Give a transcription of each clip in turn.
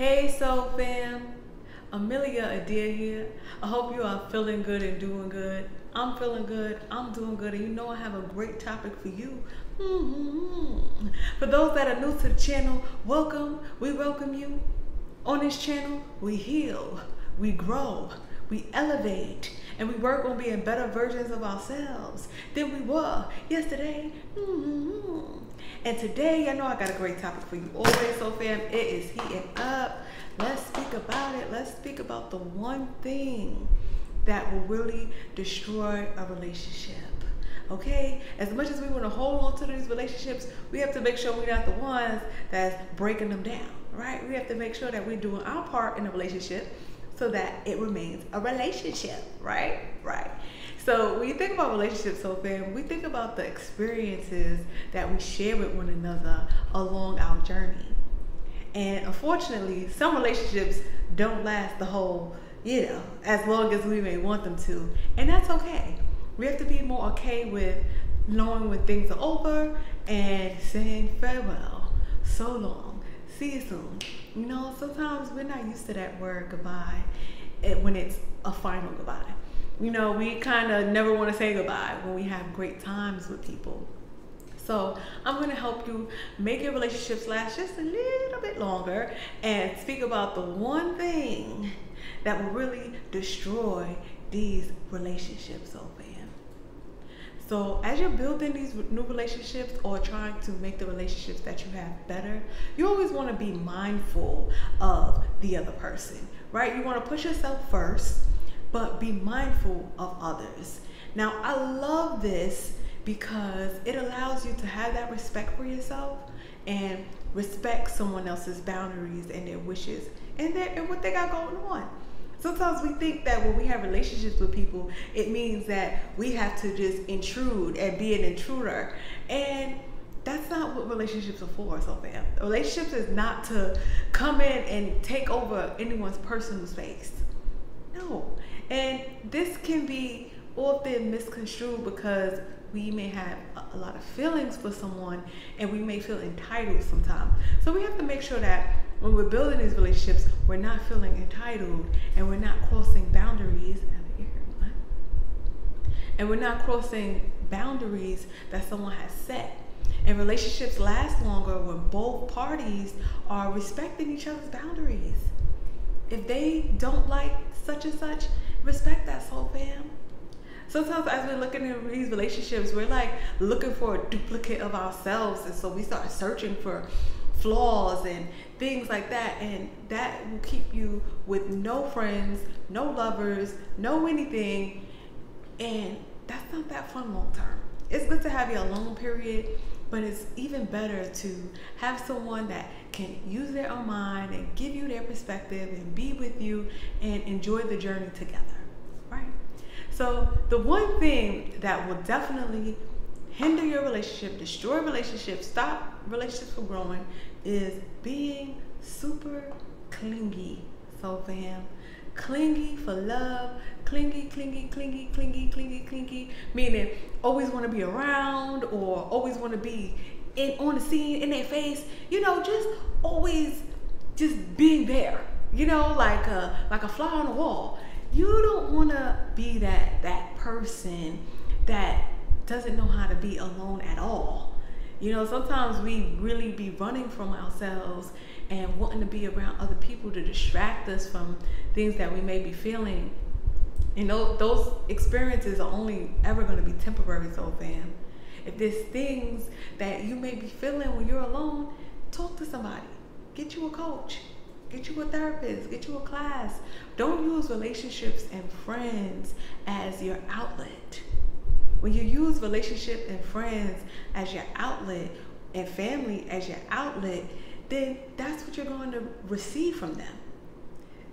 Hey Soul Fam, Amelia Adair here. I hope you are feeling good and doing good. I'm feeling good, I'm doing good, and you know I have a great topic for you. Mm-hmm. For those that are new to the channel, welcome. We welcome you. On this channel, we heal, we grow, we elevate, and we work on being better versions of ourselves than we were yesterday. Mm-hmm. And today, I know I got a great topic for you. Always, soul fam, it is heating up. Let's speak about it. Let's speak about the one thing that will really destroy a relationship. Okay? As much as we want to hold on to these relationships, we have to make sure we're not the ones that's breaking them down, right? We have to make sure that we're doing our part in the relationship so that it remains a relationship, right? Right. So when you think about relationships, soul fam, we think about the experiences that we share with one another along our journey. And unfortunately, some relationships don't last the whole, you know, as long as we may want them to. And that's okay. We have to be more okay with knowing when things are over and saying farewell, so long, see you soon. You know, sometimes we're not used to that word goodbye eh, when it's a final goodbye you know, we kind of never want to say goodbye when we have great times with people. So I'm going to help you make your relationships last just a little bit longer and speak about the one thing that will really destroy these relationships, man. So as you're building these new relationships or trying to make the relationships that you have better, you always want to be mindful of the other person, right? You want to push yourself first but be mindful of others. Now, I love this because it allows you to have that respect for yourself and respect someone else's boundaries and their wishes and, their, and what they got going on. Sometimes we think that when we have relationships with people, it means that we have to just intrude and be an intruder. And that's not what relationships are for, soul fam. Relationships is not to come in and take over anyone's personal space. No, and this can be often misconstrued because we may have a lot of feelings for someone and we may feel entitled sometimes. So we have to make sure that when we're building these relationships, we're not feeling entitled and we're not crossing boundaries. And we're not crossing boundaries that someone has set. And relationships last longer when both parties are respecting each other's boundaries. If they don't like such and such, respect that soul fam. Sometimes as we're looking in these relationships, we're like looking for a duplicate of ourselves. And so we start searching for flaws and things like that. And that will keep you with no friends, no lovers, no anything. And that's not that fun long term. It's good to have your alone period, but it's even better to have someone that can use their own mind and give you their perspective and be with you and enjoy the journey together, right? So the one thing that will definitely hinder your relationship, destroy relationships, stop relationships from growing is being super clingy. So fam, clingy for love, clingy, clingy, clingy, clingy, clingy, clingy, meaning always want to be around or always want to be in on the scene in their face. You know just always just being there. You know like a like a fly on the wall. You don't want to be that that person that doesn't know how to be alone at all you know sometimes we really be running from ourselves and wanting to be around other people to distract us from things that we may be feeling you know those experiences are only ever going to be temporary soul fam if there's things that you may be feeling when you're alone, talk to somebody. Get you a coach. Get you a therapist. Get you a class. Don't use relationships and friends as your outlet. When you use relationship and friends as your outlet and family as your outlet, then that's what you're going to receive from them.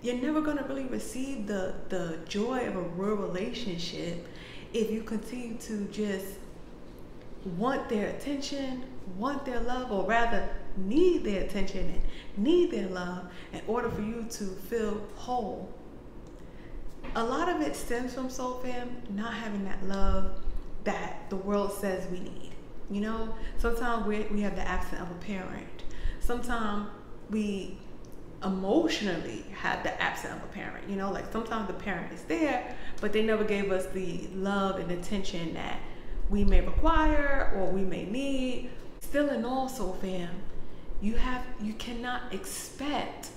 You're never going to really receive the, the joy of a real relationship if you continue to just want their attention, want their love, or rather need their attention and need their love in order for you to feel whole. A lot of it stems from soul fam not having that love that the world says we need. You know, sometimes we, we have the absence of a parent. Sometimes we emotionally have the absence of a parent. You know, like sometimes the parent is there, but they never gave us the love and attention that we may require or we may need. Still and also, fam, you have you cannot expect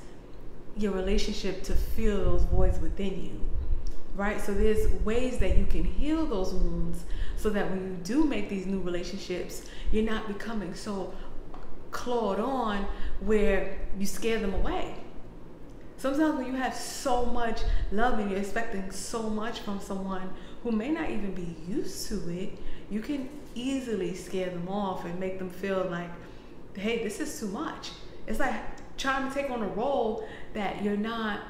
your relationship to fill those voids within you. Right? So there's ways that you can heal those wounds so that when you do make these new relationships, you're not becoming so clawed on where you scare them away. Sometimes when you have so much love and you're expecting so much from someone who may not even be used to it, you can easily scare them off and make them feel like, hey, this is too much. It's like trying to take on a role that you're not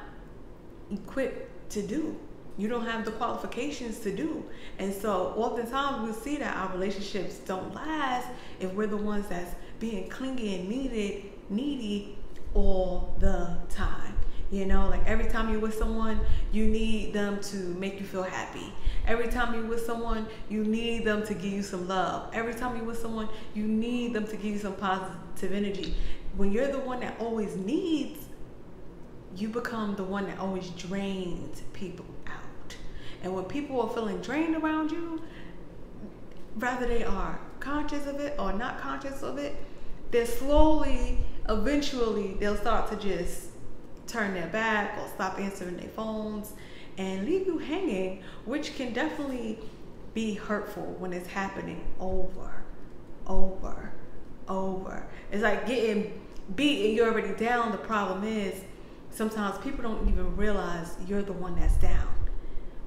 equipped to do. You don't have the qualifications to do. And so oftentimes we see that our relationships don't last if we're the ones that's being clingy and needed, needy all the time. You know, like every time you're with someone, you need them to make you feel happy. Every time you're with someone, you need them to give you some love. Every time you're with someone, you need them to give you some positive energy. When you're the one that always needs, you become the one that always drains people. And when people are feeling drained around you, whether they are conscious of it or not conscious of it, they're slowly, eventually, they'll start to just turn their back or stop answering their phones and leave you hanging, which can definitely be hurtful when it's happening over, over, over. It's like getting beat and you're already down. The problem is sometimes people don't even realize you're the one that's down.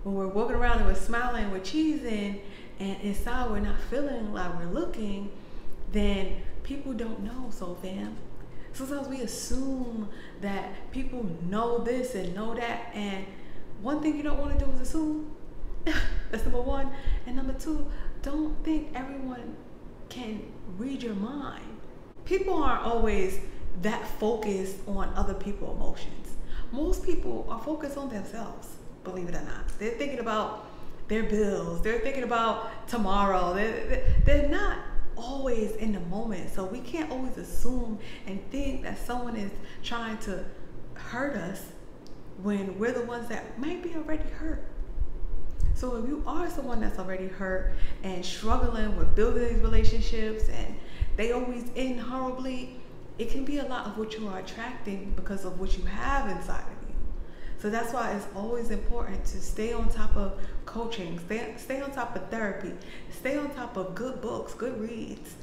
When we're walking around and we're smiling, we're cheesing, and inside we're not feeling like we're looking, then people don't know. So, fam, sometimes we assume that people know this and know that, and one thing you don't want to do is assume. That's number one. And number two, don't think everyone can read your mind. People aren't always that focused on other people's emotions. Most people are focused on themselves, believe it or not. They're thinking about their bills, they're thinking about tomorrow. They're, they're not always in the moment. So we can't always assume and think that someone is trying to hurt us when we're the ones that might be already hurt. So if you are someone that's already hurt and struggling with building these relationships and they always end horribly, it can be a lot of what you are attracting because of what you have inside. So that's why it's always important to stay on top of coaching, stay, stay on top of therapy, stay on top of good books, good reads.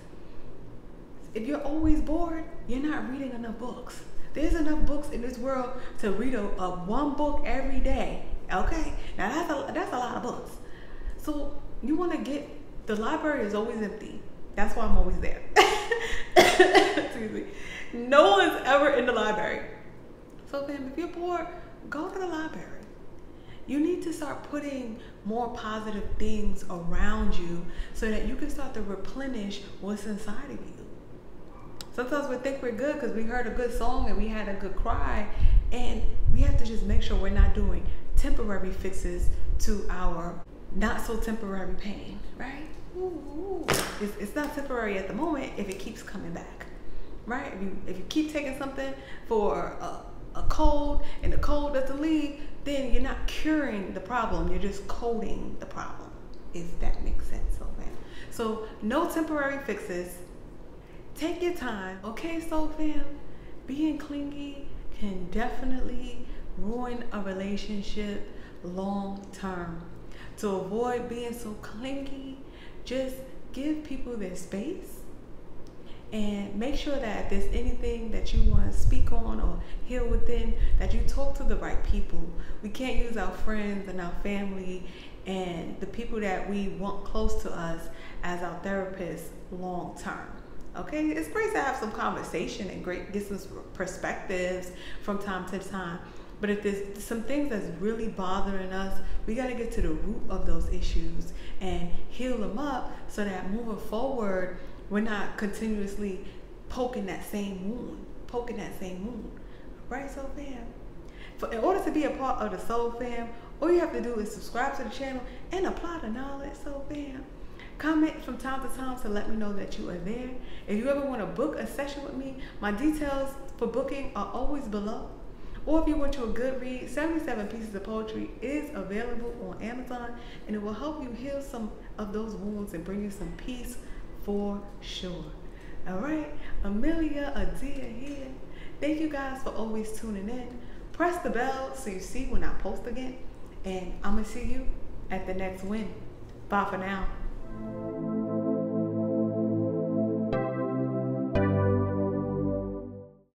If you're always bored, you're not reading enough books. There's enough books in this world to read a, a one book every day. Okay, now that's a that's a lot of books. So you want to get the library is always empty. That's why I'm always there. Excuse me. No one's ever in the library. So fam, if you're bored, go to the library. You need to start putting more positive things around you so that you can start to replenish what's inside of you. Sometimes we think we're good because we heard a good song and we had a good cry, and we have to just make sure we're not doing temporary fixes to our not so temporary pain, right? Ooh, it's, it's not temporary at the moment if it keeps coming back, right? If you if you keep taking something for a, a cold and the cold doesn't leave, then you're not curing the problem. You're just coding the problem. If that makes sense, so man. So no temporary fixes Take your time. Okay, soul fam? Being clingy can definitely ruin a relationship long term. To avoid being so clingy, just give people their space and make sure that if there's anything that you want to speak on or heal within, that you talk to the right people. We can't use our friends and our family and the people that we want close to us as our therapists long term. Okay, it's great to have some conversation and great get some perspectives from time to time. But if there's some things that's really bothering us, we got to get to the root of those issues and heal them up so that moving forward, we're not continuously poking that same wound, poking that same wound. Right, so Fam? For, in order to be a part of the Soul Fam, all you have to do is subscribe to the channel and apply the knowledge, Soul Fam. Comment from time to time to let me know that you are there. If you ever want to book a session with me, my details for booking are always below. Or if you want your good read, 77 Pieces of Poetry is available on Amazon and it will help you heal some of those wounds and bring you some peace for sure. All right, Amelia Adair here. Thank you guys for always tuning in. Press the bell so you see when I post again. And I'm going to see you at the next win. Bye for now.